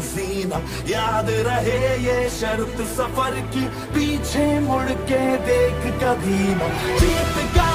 जीना याद रहे ये शर्त सफ़र की, पीछे मुड़ के देख कभी ना। जीत का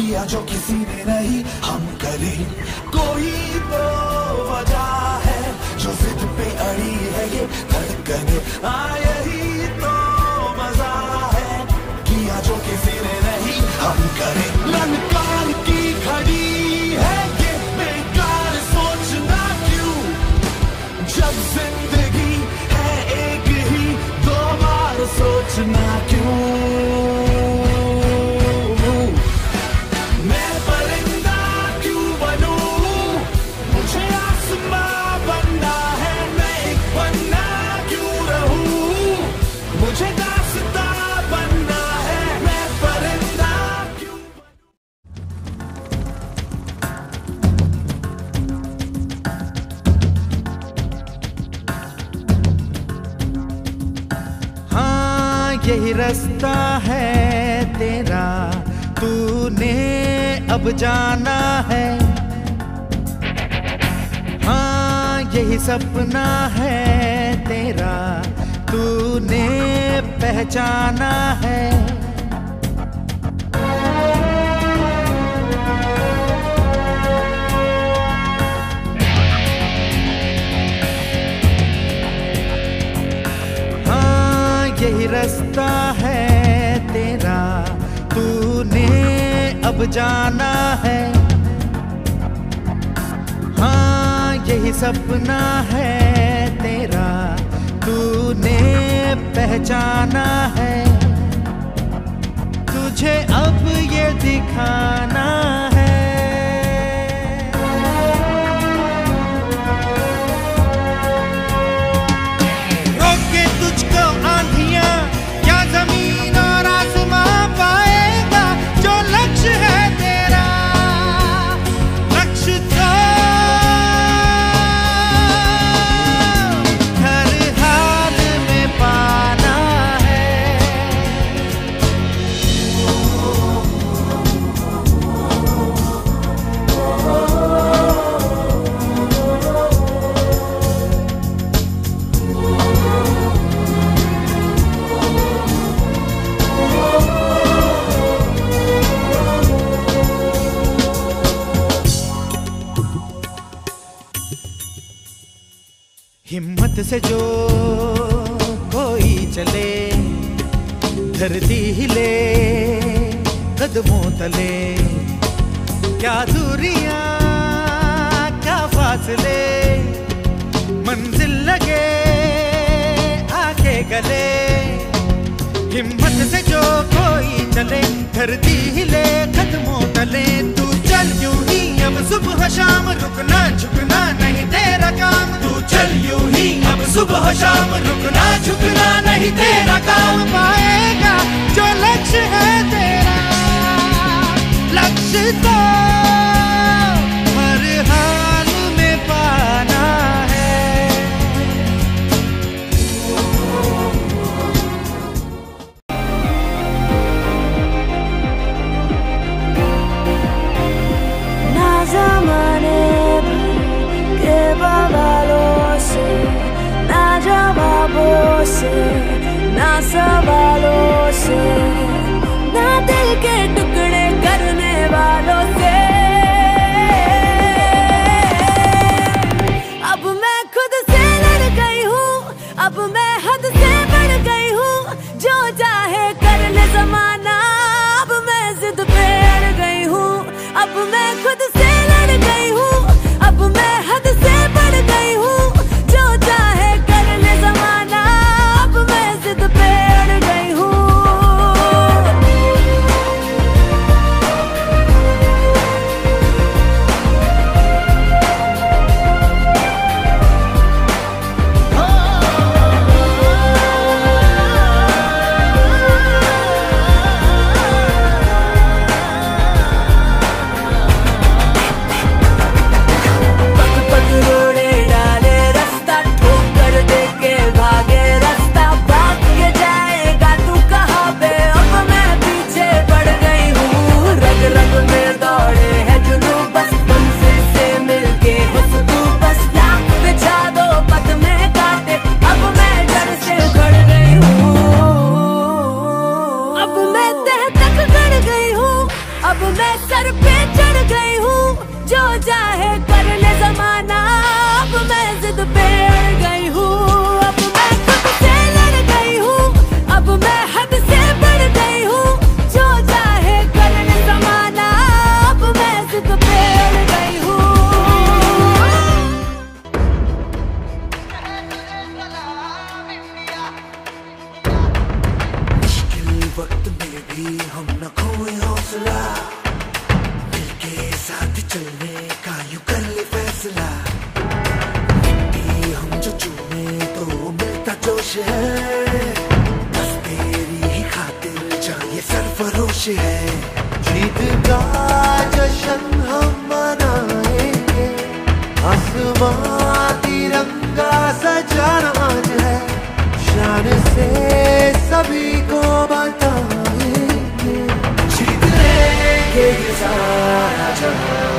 किया जो किसी ने नहीं, हम करें। कोई तो वजह है, जो जिद पे अड़ी है ये धड़कने। आ यही तो मज़ा है, किया जो किसी ने नहीं, हम करें। रास्ता है तेरा, तूने अब जाना है। हाँ यही सपना है तेरा, तूने पहचाना हाँ। जाना है। हाँ यही सपना है तेरा। तूने पहचाना है। तुझे अब ये दिखाना हिम्मत से जो कोई चले धरती हिले कदमों तले तू चल यूँ ही अब सुबह शाम रुकना झुकना नहीं तेरा काम। तू चल यूँ ही अब सुबह शाम रुकना झुकना नहीं तेरा काम। पाएगा जो लक्ष्य है तेरा। लक्ष्य तो se, nasa balo se. खुश है। जीत का जश्न हम मनाएँगे। आसमां तिरंगा सजाना है। शान से सभी को बताएँगे। जीत के सारा जहाँ।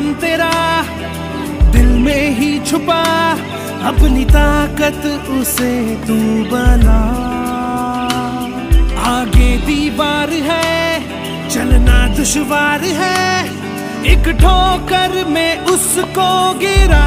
नाम तेरा दिल में ही छुपा, अपनी ताकत उसे तू बना। आगे दीवार है, चलना दुश्वार है, एक ठोकर में उसको गिरा।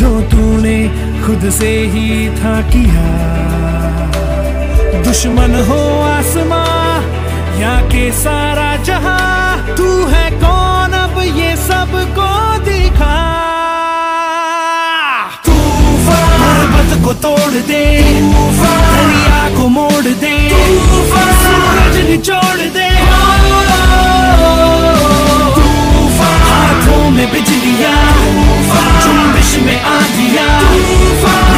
जो तूने खुद से ही था किया। दुश्मन हो आसमां, या के सारा जहाँ, तू है कौन अब ये सबको दिखा। तूफ़ान को तोड़ दे, दरिया को मोड़ दे, सूरज निचोड़ दे। तूफ़ान हाथों में बिजलियाँ מעט יד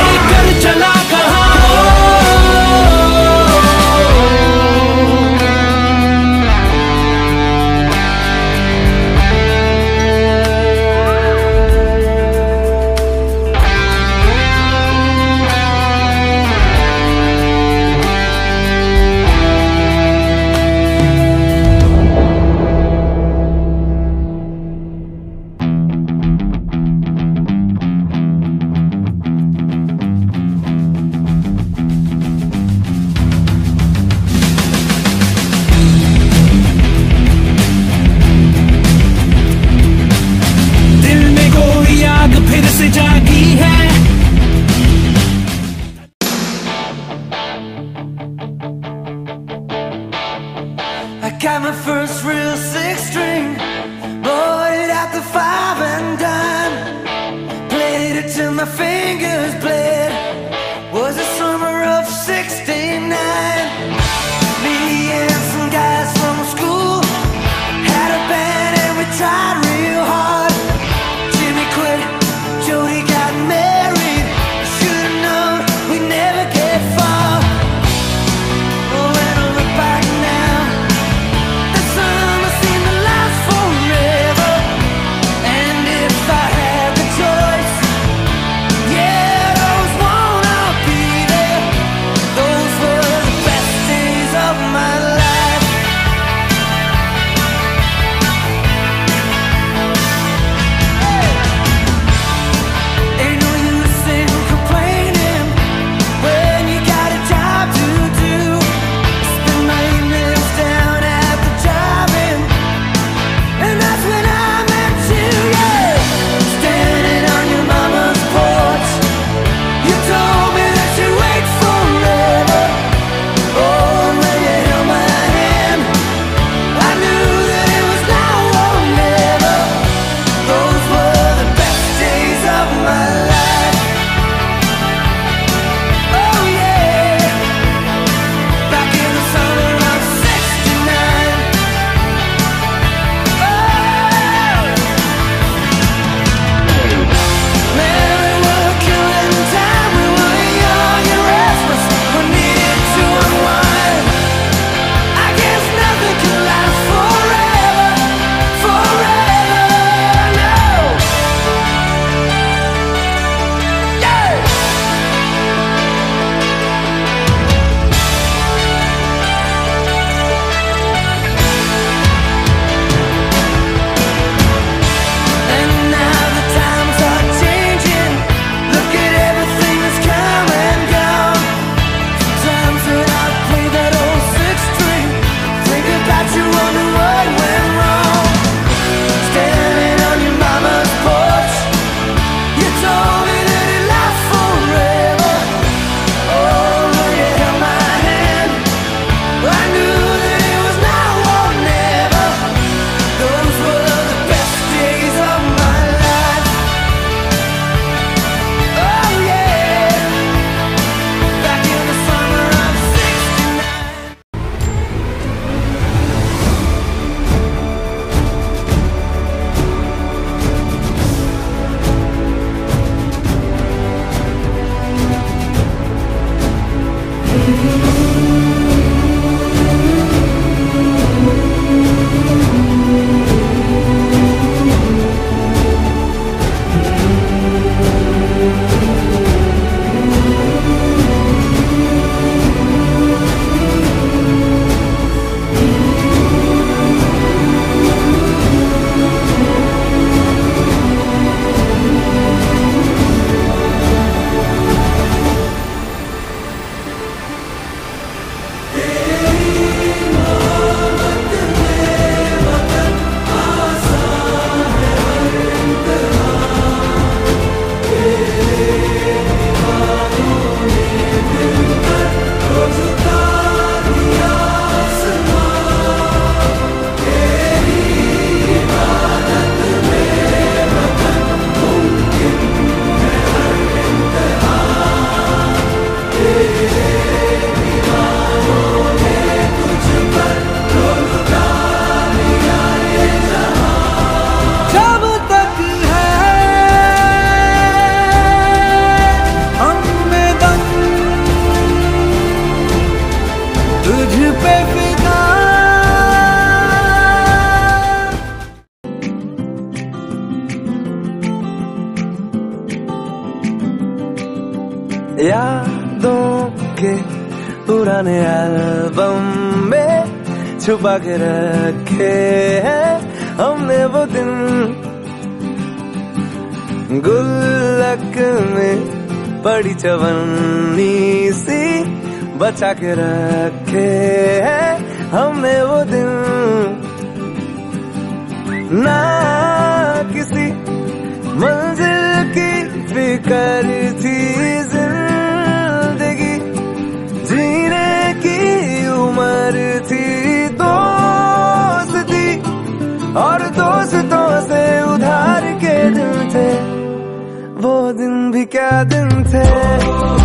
यादों के पुराने एल्बम में छुपा के रखे हैं हमने वो दिन। गुल्लक में पड़ी चवन्नी सी बचा के रखे हैं हमने वो दिन। ना किसी मंजिल की फ़िक्र थी ज़िंदगी उम्र थी दोस्त दोस्ती और दोस्तों से उधार के दिन थे, वो दिन भी क्या दिन थे।